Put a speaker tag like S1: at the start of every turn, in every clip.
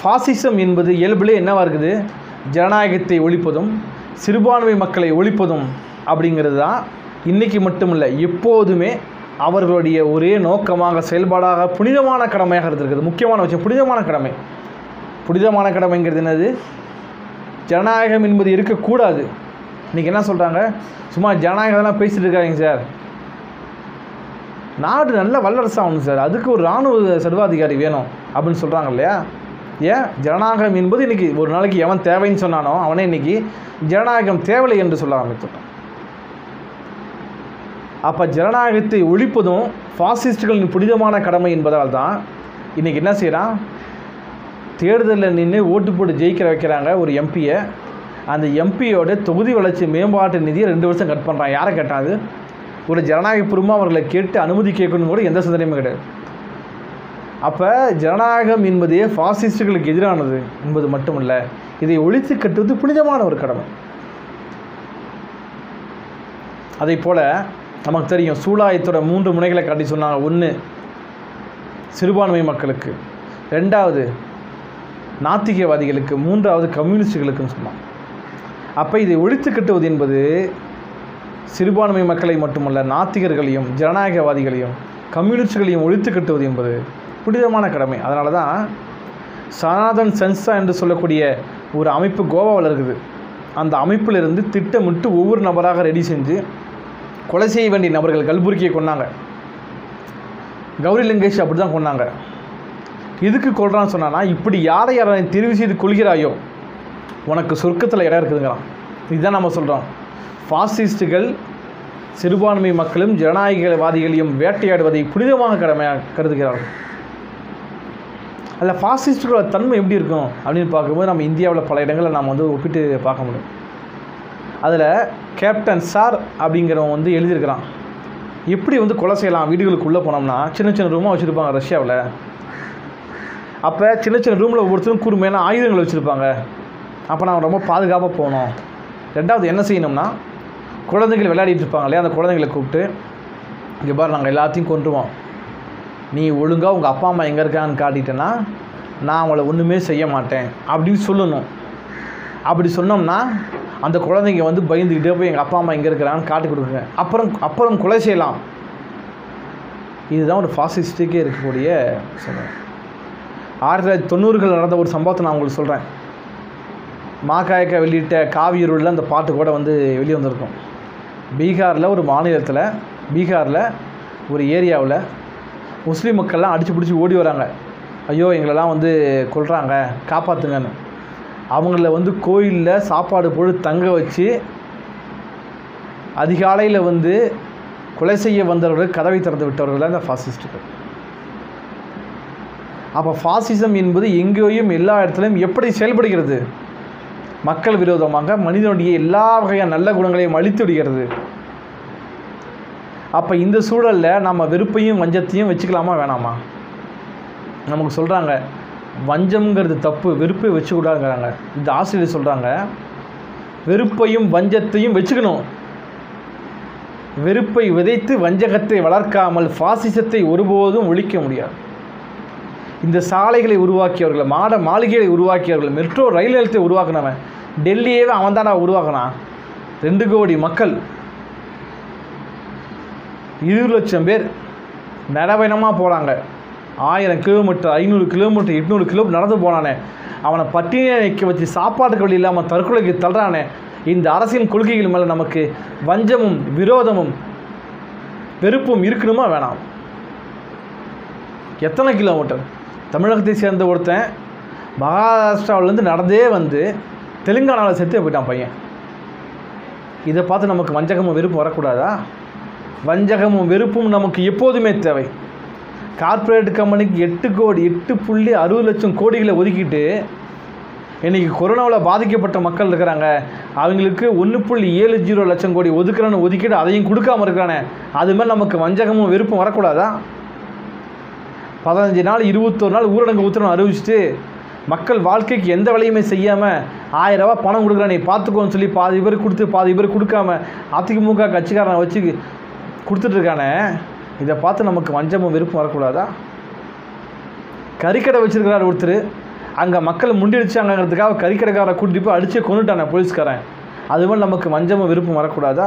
S1: Fascism என்பது இயல்பிலே என்னவா இருக்குது? ஜனநாயகத்தை ஒழிப்பதும் சிறுபான்மை மக்களை ஒழிப்பதும் அப்படிங்கிறது தான் இன்றைக்கி மட்டுமில்லை எப்போதுமே அவர்களுடைய ஒரே நோக்கமாக செயல்பாடாக புனிதமான கடமையாக இருந்திருக்குது முக்கியமான விஷயம் புனிதமான கடமை. புனிதமான கடமைங்கிறது என்னது? ஜனநாயகம் என்பது இருக்கக்கூடாது. இன்றைக்கி என்ன சொல்கிறாங்க சும்மா ஜனநாயகம்லாம் பேசிட்டு இருக்காங்க சார். நாடு நல்ல வல்லரசு ஆகணும் சார். அதுக்கு ஒரு இராணுவ சர்வாதிகாரி வேணும் அப்படின்னு சொல்கிறாங்க இல்லையா? ஏன் ஜனநாயகம் என்பது இன்றைக்கி ஒரு நாளைக்கு எவன் தேவைன்னு சொன்னானோ அவனே இன்றைக்கி ஜனநாயகம் தேவையில்லை என்று சொல்ல ஆரம்பித்துட்டான். அப்போ ஜனநாயகத்தை ஒழிப்பதும் ஃபாசிஸ்டுகளின் புனிதமான கடமை என்பதால் தான் இன்றைக்கி என்ன செய்கிறான் தேர்தலில் நின்று ஓட்டு போட்டு ஜெயிக்கிற வைக்கிறாங்க ஒரு எம்பியை. அந்த எம்பியோட தொகுதி வளர்ச்சி மேம்பாட்டு நிதியை ரெண்டு வருஷம் கட் பண்ணுறான் யாரை கேட்டாது ஒரு ஜனநாயகபூர்வமாக அவர்களை கேட்டு அனுமதி கேட்கணும் கூட எந்த சிந்தனையுமே கிடையாது. அப்போ ஜனநாயகம் என்பதே ஃபாசிஸ்டுகளுக்கு எதிரானது என்பது மட்டுமல்ல இதை ஒழித்து கட்டுவது புனிதமான ஒரு கடமை. அதே போல் நமக்கு தெரியும் சூலாயத்தோட மூன்று முனைகளை காட்டி சொன்னாங்க. ஒன்று சிறுபான்மை மக்களுக்கு. ரெண்டாவது நாத்திகவாதிகளுக்கு. மூன்றாவது கம்யூனிஸ்டுகளுக்குன்னு சொன்னான் அப்போ இதை ஒழித்து கட்டுவது என்பது சிறுபான்மை மக்களை மட்டுமல்ல நாத்திகர்களையும் ஜனநாயகவாதிகளையும் கம்யூனிஸ்டுகளையும் ஒழித்து கட்டுவது என்பது புனிதமான கடமை. அதனால தான் சனாதன் சென்சா என்று சொல்லக்கூடிய ஒரு அமைப்பு கோவாவில் இருக்குது. அந்த அமைப்பிலிருந்து திட்டமிட்டு ஒவ்வொரு நபராக ரெடி செஞ்சு கொலை செய்ய வேண்டிய நபர்கள் கல்புர்கியை கொன்னாங்க. கௌரி லிங்கேஷ் அப்படி தான் கொன்னாங்க. எதுக்கு கொள்றான்னு சொன்னான்னா இப்படி யாரை யாரை தெரிவு செய்து கொள்கிறாயோ உனக்கு சொர்க்கத்தில் இடம் இருக்குதுங்கிறான். இதுதான் நம்ம சொல்கிறோம் ஃபாசிஸ்டுகள் சிறுபான்மை மக்களும் ஜனநாயகவாதிகளையும் வேட்டையாடுவதை புனிதமாக கடமையாக கருதுகிறார்கள். அதில் ஃபாசிஸ்டுகளோட தன்மை எப்படி இருக்கும் அப்படின்னு பார்க்கும்போது நம்ம இந்தியாவில் பல இடங்களில் நாம் வந்து ஒப்பிட்டு பார்க்க முடியும். அதில் கேப்டன் சார் அப்படிங்கிறவன் வந்து எழுதியிருக்கிறான். எப்படி வந்து கொலை செய்யலாம்? வீடுகளுக்குள்ளே போனோம்னா சின்ன சின்ன ரூமாக வச்சுருப்பாங்க ரஷ்யாவில். அப்போ சின்ன சின்ன ரூமில் ஒவ்வொருத்தரும் கூர்மையான ஆயுதங்கள் வச்சுருப்பாங்க. அப்போ நாம் ரொம்ப பாதுகாப்பாக போகணும். ரெண்டாவது என்ன செய்யணும்னா குழந்தைகள் விளையாடிட்டு இருப்பாங்க இல்லையா? அந்த குழந்தைங்களை கூப்பிட்டு இங்கே பாரு நாங்கள் எல்லாத்தையும் கொண்டுருவோம் நீ ஒழுங்காக உங்கள் அப்பா அம்மா எங்கே இருக்கான்னு காட்டிட்டேன்னா நான் அவங்கள ஒன்றுமே செய்ய மாட்டேன். அப்படின்னு சொல்லணும். அப்படி சொன்னோம்னா அந்த குழந்தைங்க வந்து பயந்துக்கிட்டே போய் எங்கள் அப்பா அம்மா எங்கே இருக்கிறான்னு காட்டி கொடுக்குங்க. அப்புறம் அப்புறம் கொலை செய்யலாம். இதுதான் ஒரு ஃபாசிஸ்டுக்கே இருக்கக்கூடிய சொல்கிறேன் ஆயிரத்தி தொள்ளாயிரத்தி தொண்ணூறுகள் நடந்த ஒரு சம்பவத்தை நான் உங்களுக்கு சொல்கிறேன் மாக்காயக்கா வெளியிட்ட காவியருள்ள அந்த பாட்டு கூட வந்து வெளியே வந்திருக்கும். பீகாரில் ஒரு மாநிலத்தில் பீகாரில் ஒரு ஏரியாவில் முஸ்லீம் மக்கள்லாம் அடித்து பிடிச்சி ஓடி வராங்க. ஐயோ எங்களெல்லாம் வந்து கொள்கிறாங்க காப்பாற்றுங்கன்னு அவங்கள வந்து கோயிலில் சாப்பாடு போட்டு தங்க வச்சு அதிகாலையில் வந்து கொலை செய்ய வந்தவர்கள் கதவை திறந்து விட்டவர்கள் தான் இந்த ஃபாசிஸ்ட்டுகள் அப்போ ஃபாசிசம் என்பது எங்கேயும் எல்லா இடத்துலையும் எப்படி செயல்படுகிறது? மக்கள் விரோதமாக மனிதனுடைய எல்லா வகையான நல்ல குணங்களையும் அழித்து விடுகிறது. அப்போ இந்த சூழலில் நம்ம வெறுப்பையும் வஞ்சத்தையும் வச்சுக்கலாமா வேணாமா? நமக்கு சொல்கிறாங்க வஞ்சம்ங்கிறது தப்பு வெறுப்பை வச்சுக்கூடாதுங்கிறாங்க. இந்த ஆசிரியர் சொல்கிறாங்க வெறுப்பையும் வஞ்சத்தையும் வச்சுக்கணும். வெறுப்பை விதைத்து வஞ்சகத்தை வளர்க்காமல் ஃபாசிசத்தை ஒருபோதும் ஒழிக்க முடியாது. இந்த சாலைகளை உருவாக்கியவர்கள் மாட மாளிகைகளை உருவாக்கியவர்கள் மெட்ரோ ரயில் நிலையத்தை உருவாக்குனவன் டெல்லியவே அவன் தானே உருவாக்கினான். ரெண்டு கோடி மக்கள் இருபது லட்சம் பேர் நடவயணமாக போகிறாங்க ஆயிரம் கிலோமீட்டர் ஐநூறு கிலோமீட்டர் எட்நூறு கிலோமீட்டர் நடந்து போனானே. அவனை பட்டினியை நிற்க வச்சு சாப்பாட்டுக்கு வழி இல்லாமல் தற்கொலைக்கு தள்ளுறானே. இந்த அரசின் கொள்கைகள் மேலே நமக்கு வஞ்சமும் விரோதமும் வெறுப்பும் இருக்கணுமா? வேணாம். எத்தனை கிலோமீட்டர் தமிழகத்தை சேர்ந்த ஒருத்தன் மகாராஷ்டிராவிலேருந்து நடந்தே வந்து தெலுங்கானாவில் செத்து போயிட்டான் பையன். இதை பார்த்து நமக்கு வஞ்சகமும் வெறுப்பு வரக்கூடாதா? வஞ்சகமும் வெறுப்பும் நமக்கு எப்போதுமே தேவை. கார்ப்பரேட் கம்பெனிக்கு எட்டு கோடி எட்டு புள்ளி அறுபது லட்சம் கோடிகளை ஒதுக்கிட்டு இன்றைக்கி கொரோனாவில் பாதிக்கப்பட்ட மக்கள் இருக்கிறாங்க. அவங்களுக்கு ஒன்று புள்ளி ஏழு ஜீரோ லட்சம் கோடி ஒதுக்குறேன்னு ஒதுக்கிட்டு அதையும் கொடுக்காம இருக்கிறானே. அதுமாதிரி நமக்கு வஞ்சகமும் வெறுப்பும் வரக்கூடாதா? பதினஞ்சு நாள் இருபத்தொரு நாள் ஊரடங்கு உத்தரவு அறிவிச்சிட்டு மக்கள் வாழ்க்கைக்கு எந்த வேலையுமே செய்யாமல் ஆயிரம் ரூபாய் பணம் கொடுக்குறேன் நீ பார்த்துக்கோன்னு சொல்லி பாதி பேர் கொடுத்து பாதி பேர் கொடுக்காம அதிமுக கட்சிக்காரனை வச்சு கொடுத்துட்ருக்கானே. இதை பார்த்து நமக்கு வஞ்சமும் விருப்பம் வரக்கூடாதா? கறிக்கடை வச்சுருக்கிறார் ஒருத்தர். அங்கே மக்கள் முண்டியடிச்சாங்கிறதுக்காக கறிக்கடைக்காரரை கூட்டிட்டு போய் அடித்து கொண்டுட்டானே போலீஸ்காரன். அது மாதிரி நமக்கு வஞ்சமும் விருப்பம் வரக்கூடாதா?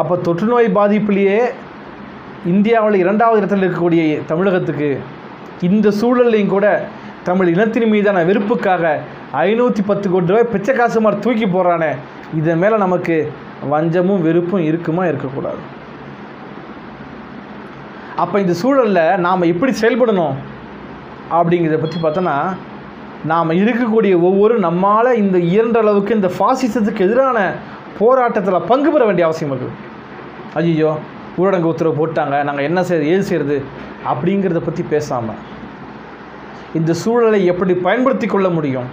S1: அப்போ தொற்றுநோய் பாதிப்புலேயே இந்தியாவில் இரண்டாவது இடத்தில் இருக்கக்கூடிய தமிழகத்துக்கு இந்த சூழல்லையும் கூட தமிழ் இனத்தின் மீதான வெறுப்புக்காக ஐநூற்றி பத்து கோடி ரூபாய் பிச்சை காசு மாதிரி தூக்கி போடுறானே. இதன் மேலே நமக்கு வஞ்சமும் வெறுப்பும் இருக்குமா இருக்கக்கூடாது. அப்போ இந்த சூழலில் நாம் எப்படி செயல்படணும்? அப்படிங்கிறத பற்றி பார்த்தோன்னா நாம் இருக்கக்கூடிய ஒவ்வொரு நம்மால் இந்த இயன்ற அளவுக்கு இந்த ஃபாசிசத்துக்கு எதிரான போராட்டத்தில் பங்கு பெற வேண்டிய அவசியம் இருக்குது ஐயோ ஊரடங்கு உத்தரவு போட்டாங்க நாங்கள் என்ன செய்யறது ஏது செய்கிறது அப்படிங்கிறத பற்றி பேசாமல் இந்த சூழலை எப்படி பயன்படுத்தி கொள்ள முடியும்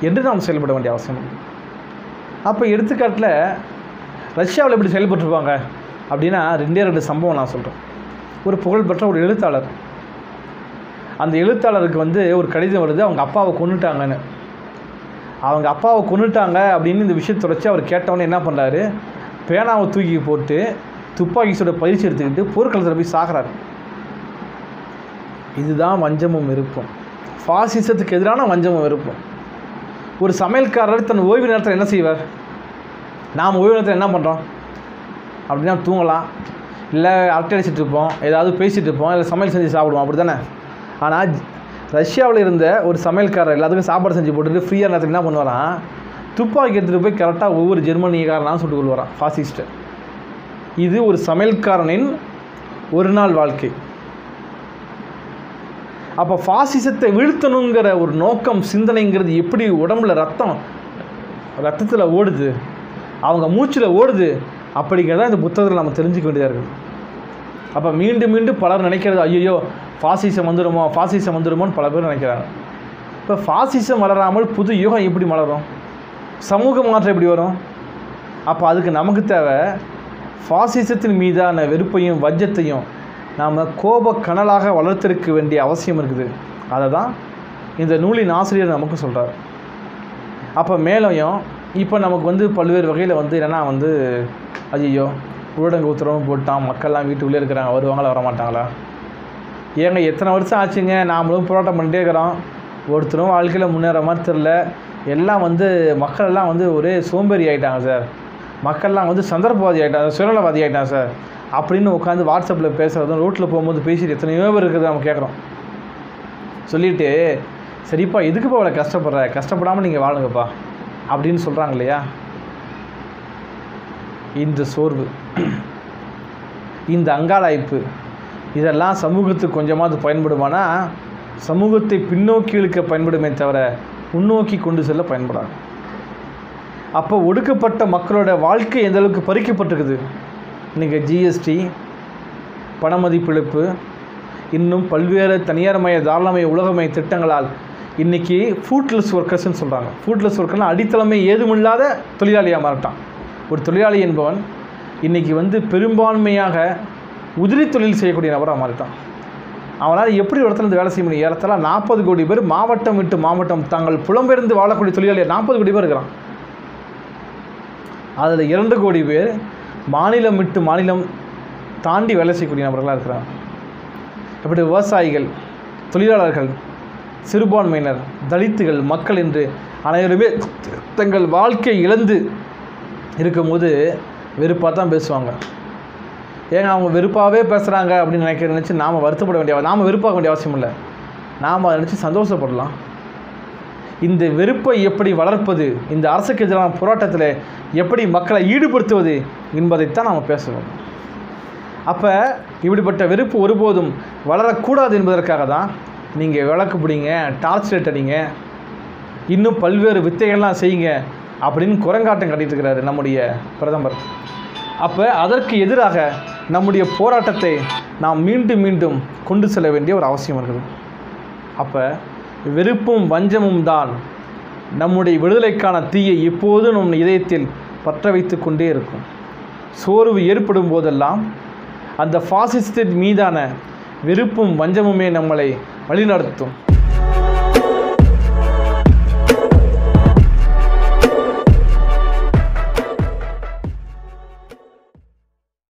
S1: என்று நாம் செயல்பட வேண்டிய அவசியம் இருக்குது அப்போ எடுத்துக்காட்டில் ரஷ்யாவில் எப்படி செயல்பட்டுருப்பாங்க அப்படின்னா ரெண்டே ரெண்டு சம்பவம் நான் சொல்கிறேன் ஒரு புகழ்பெற்ற ஒரு எழுத்தாளர். அந்த எழுத்தாளருக்கு வந்து ஒரு கடிதம் வருது அவங்க அப்பாவை கொண்டுட்டாங்கன்னு அவங்க அப்பாவை கொண்டுட்டாங்க அப்படின்னு இந்த விஷயத்தை தொடச்சி அவர் கேட்டவொடனே என்ன பண்ணுறாரு பேனாவை தூக்கி போட்டு துப்பாக்கி பயிற்சி எடுத்துக்கிட்டு போர்க்களத்தில் போய் சாகிறாரு. இதுதான் வஞ்சமும் விருப்பம் ஃபாசிசத்துக்கு எதிரான வஞ்சமும் விருப்பம் ஒரு சமையல்காரர் தன் ஓய்வு நேரத்தில் என்ன செய்வார்? நாம் ஓய்வு நேரத்தில் என்ன பண்ணுறோம் அப்படின்னா தூங்கலாம். இல்லை அரட்டடிச்சிட்டு இருப்போம் ஏதாவது பேசிகிட்டு இருப்போம் இல்லை சமையல் செஞ்சு சாப்பிடுவோம். அப்படி தானே ஆனால் ரஷ்யாவில் இருந்த ஒரு சமையல்காரர் எல்லாத்துக்கும் சாப்பாடு செஞ்சு போட்டுட்டு ஃப்ரீயாக நேரத்துக்கு என்ன பண்ணுவாரான் துப்பாக்கி எடுத்துகிட்டு போய் கரெக்டாக ஒவ்வொரு ஜெர்மனிக்காரனாலும் சுட்டுக் கொள்வாரான் ஃபாசிஸ்ட்டு இது ஒரு சமையல்காரனின் ஒரு நாள் வாழ்க்கை. அப்போ ஃபாசிசத்தை வீழ்த்தணுங்கிற ஒரு நோக்கம் சிந்தனைங்கிறது எப்படி உடம்புல ரத்தம் ரத்தத்தில் ஓடுது? அவங்க மூச்சில் ஓடுது அப்படிங்கிறத இந்த புத்தகத்தில் நம்ம தெரிஞ்சுக்க வேண்டியதாக இருக்குது அப்போ மீண்டும் மீண்டும் பலர் நினைக்கிறது ஐயோ ஃபாசிசம் வந்துடுமோ ஃபாசிசம் வந்துடுமோன்னு பல பேர் நினைக்கிறாங்க. இப்போ ஃபாசிசம் வளராமல் புது யுகம் எப்படி மலரும்? சமூக மாற்றம் எப்படி வரும்? அப்போ அதுக்கு நமக்கு தேவை ஃபாசிசத்தின் மீதான வெறுப்பையும் வஜ்ஜத்தையும் நாம் கோப கனலாக வளர்த்திருக்க வேண்டிய அவசியம் இருக்குது. அதை தான் இந்த நூலின் ஆசிரியர் நமக்கு சொல்கிறார் அப்போ மேலையும் இப்போ நமக்கு வந்து பல்வேறு வகையில் வந்து என்னென்னா வந்து ஐயோ ஊரடங்கு உத்தரவும் போட்டான் மக்கள்லாம் வீட்டுக்குள்ளே இருக்கிறாங்க வருவாங்களா வரமாட்டாங்களா? ஏங்க எத்தனை வருஷம் ஆச்சுங்க? நாமளும் போராட்டம் பண்ணிட்டே இருக்கிறோம். ஒருத்தரும் வாழ்க்கையில் முன்னேற மாதிரி தெரில எல்லாம் வந்து மக்கள் எல்லாம் வந்து ஒரே சோம்பேறி ஆகிட்டாங்க சார் மக்கள்லாம் வந்து சந்தர்ப்பவாதி ஆகிட்டாங்க சுயநலவாதி ஆகிட்டாங்க சார் அப்படின்னு உட்காந்து வாட்ஸ்அப்பில் பேசுகிறதும் ரோட்டில் போகும்போது பேசிட்டு எத்தனையோ பேர் இருக்கிறது நம்ம கேட்குறோம். சொல்லிவிட்டு சரிப்பா எதுக்குப்பா அவ்வளோ கஷ்டப்படுற? கஷ்டப்படாமல் நீங்கள் வாழுங்கப்பா. அப்படின்னு சொல்கிறாங்க இல்லையா? இந்த சோர்வு இந்த அங்காளாய்ப்பு இதெல்லாம் சமூகத்துக்கு கொஞ்சமாவது பயன்படுமானா சமூகத்தை பின்னோக்கி இழுக்க பயன்படுமே தவிர முன்னோக்கி கொண்டு செல்ல பயன்படாது. அப்போ ஒடுக்கப்பட்ட மக்களோட வாழ்க்கை எந்த அளவுக்கு பறிக்கப்பட்டிருக்குது? நீங்கள் ஜிஎஸ்டி பணமதிப்பிழப்பு இன்னும் பல்வேறு தனியார்மய தாராளமய உலகமய திட்டங்களால் இன்றைக்கி ஃபூட்லெஸ் ஒர்க்கர்ஸ்னு சொல்கிறாங்க ஃபூட்லெஸ் ஒர்க்கர்னால் அடித்தளமே ஏதுமில்லாத தொழிலாளியாக மாறிட்டான். ஒரு தொழிலாளி என்பவன் இன்றைக்கி வந்து பெரும்பான்மையாக உதிரி தொழில் செய்யக்கூடிய நபராக மாறிட்டான். அவனால் எப்படி ஒரு இடத்துல வேலை செய்ய முடியும்? ஏறத்தால நாற்பது கோடி பேர் மாவட்டம் விட்டு மாவட்டம் தாங்கள் புலம்பெயர்ந்து வாழக்கூடிய தொழிலாளி நாற்பது கோடி பேர் இருக்கிறான். அதில் இரண்டு கோடி பேர் மாநிலம் விட்டு மாநிலம் தாண்டி வேலை செய்யக்கூடிய நபர்களாக இருக்கிறாங்க. இப்படி விவசாயிகள் தொழிலாளர்கள் சிறுபான்மையினர் தலித்துகள் மக்கள் என்று அனைவருமே தங்கள் வாழ்க்கை இழந்து இருக்கும்போது வெறுப்பாக தான் பேசுவாங்க. ஏங்க அவங்க வெறுப்பாகவே பேசுகிறாங்க அப்படின்னு நினைக்கிற நினச்சி நாம் வருத்தப்பட வேண்டிய நாம் வெறுப்பாக வேண்டிய அவசியம் இல்லை. நாம் அதை நினச்சி சந்தோஷப்படலாம். இந்த வெறுப்பை எப்படி வளர்ப்பது இந்த அரசுக்கு எதிரான போராட்டத்தில் எப்படி மக்களை ஈடுபடுத்துவது என்பதைத்தான் நாம் பேசணும் அப்போ இப்படிப்பட்ட வெறுப்பு ஒருபோதும் வளரக்கூடாது என்பதற்காக தான் நீங்கள் விளக்கு பிடிங்க டார்ச் லைட் அடிங்க இன்னும் பல்வேறு வித்தைகள்லாம் செய்யுங்க அப்படின்னு குரங்காட்டம் கட்டிட்டு இருக்கிறாரு நம்முடைய பிரதமர். அப்போ அதற்கு எதிராக நம்முடைய போராட்டத்தை நாம் மீண்டும் மீண்டும் கொண்டு செல்ல வேண்டிய ஒரு அவசியம் இருக்குது. அப்போ வெறுப்பும் வஞ்சமும் தான் நம்முடைய விடுதலைக்கான தீயை எப்போதும் நம் இதயத்தில் பற்ற வைத்து கொண்டே இருக்கும். சோர்வு ஏற்படும் போதெல்லாம் அந்த ஃபாசிஸ்டின் மீதான வெறுப்பும் வஞ்சமுமே நம்மளை வழிநடத்தும்.